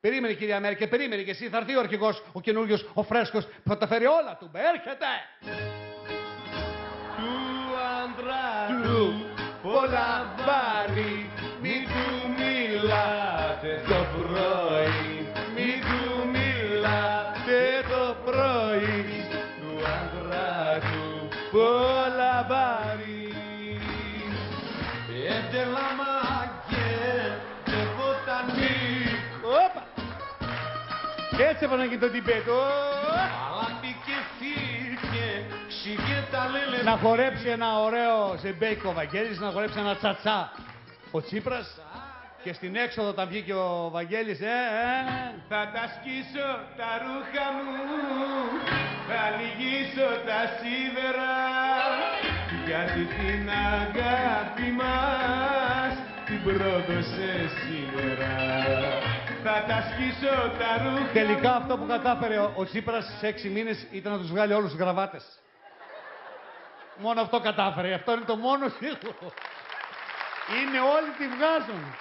Περίμενε κυρία Μέρκε, περίμενε και εσύ. Θα έρθει ο αρχηγός, ο καινούριο, ο φρέσκος, που θα τα φέρει όλα του. Έρχεται! Του άντρα του πολλά βάρη Μη του μιλάτε το πρωί Μη του μιλάτε το Έτσι έπρεπε να γίνει το τιμπέτο. Αλλά μπήκε φύγε Ξηγέ τα λέλε Να χορέψει ένα ωραίο ζεμπέικο ο Βαγγέλης, να χορέψει ένα τσατσά. Ο Τσίπρας και στην έξοδο όταν βγήκε ο Βαγγέλης, ε, ε, Θα τα σκίσω τα ρούχα μου, θα λυγίσω τα σίδερα γιατί την αγάπη μας την πρόδωσε σήμερα. Τελικά μου. αυτό που κατάφερε ο, ο Τσίπρας σε έξι μήνες ήταν να τους βγάλει όλους τους γραβάτες. Μόνο αυτό κατάφερε. Αυτό είναι το μόνο σίγουρο. Είναι όλοι τη βγάζουν.